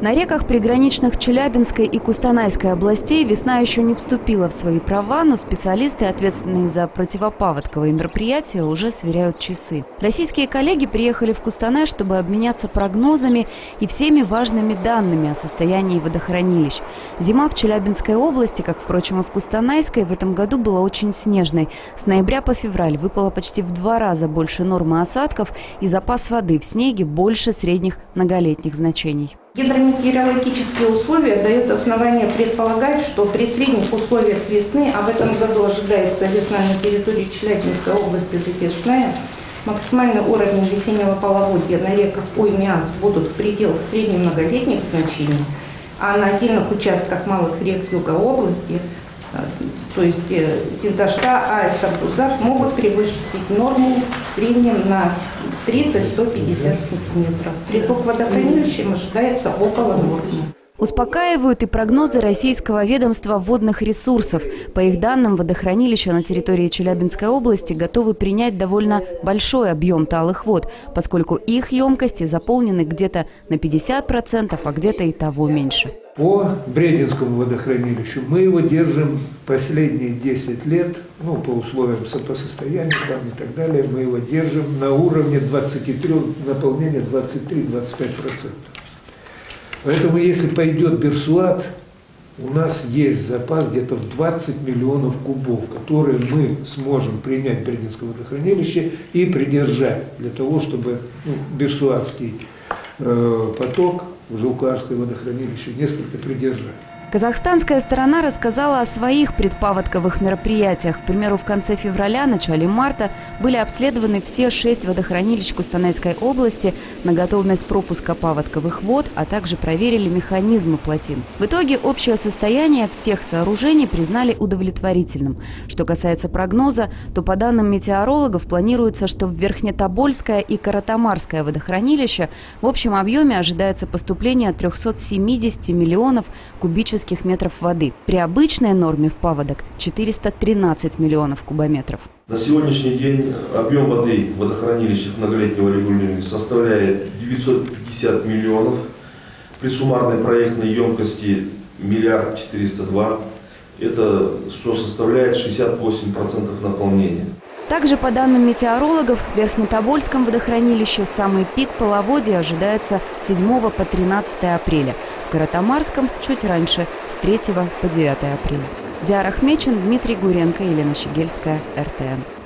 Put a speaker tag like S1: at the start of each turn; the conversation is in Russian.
S1: На реках приграничных Челябинской и Кустанайской областей весна еще не вступила в свои права, но специалисты, ответственные за противопаводковые мероприятия, уже сверяют часы. Российские коллеги приехали в Кустанай, чтобы обменяться прогнозами и всеми важными данными о состоянии водохранилищ. Зима в Челябинской области, как, впрочем, и в Кустанайской, в этом году была очень снежной. С ноября по февраль выпало почти в два раза больше нормы осадков и запас воды в снеге больше средних многолетних значений.
S2: Гидрометеорологические условия дают основания предполагать, что при средних условиях весны, а в этом году ожидается весна на территории Челябинской области затяжная, максимальный уровень весеннего половодья на реках Уймиас будут в пределах среднемноголетних значений, а на отдельных участках малых рек юга области – то есть Синдашта, а Тарбузак могут превысить норму в среднем на 30-150 сантиметров. Приток водохранилищем ожидается около нормы.
S1: Успокаивают и прогнозы российского ведомства водных ресурсов. По их данным, водохранилища на территории Челябинской области готовы принять довольно большой объем талых вод, поскольку их емкости заполнены где-то на 50%, а где-то и того меньше.
S3: По Брединскому водохранилищу мы его держим последние 10 лет, ну, по условиям сопостояния там и так далее, мы его держим на уровне 23, наполнения 23-25%. Поэтому если пойдет Берсуат, у нас есть запас где-то в 20 миллионов кубов, которые мы сможем принять в Брединское водохранилище и придержать для того, чтобы ну, Берсуатский поток в Жилкарское водохранилище несколько придержать.
S1: Казахстанская сторона рассказала о своих предпаводковых мероприятиях. К примеру, в конце февраля, начале марта были обследованы все шесть водохранилищ Кустанайской области на готовность пропуска паводковых вод, а также проверили механизмы плотин. В итоге общее состояние всех сооружений признали удовлетворительным. Что касается прогноза, то по данным метеорологов планируется, что в Верхнетобольское и Каратамарское водохранилище в общем объеме ожидается поступление 370 миллионов кубических кубических метров воды. При обычной норме в паводок 413 миллионов кубометров.
S4: На сегодняшний день объем воды в водохранилищах многолетнего регулирования составляет 950 миллионов. При суммарной проектной емкости миллиард 402. Это что составляет 68% наполнения.
S1: Также по данным метеорологов, в Верхнетобольском водохранилище самый пик половодья ожидается с 7 по 13 апреля. Каратамарском чуть раньше, с 3 по 9 апреля. Диара Хмечин, Дмитрий Гуренко, Елена Щегельская, РТН.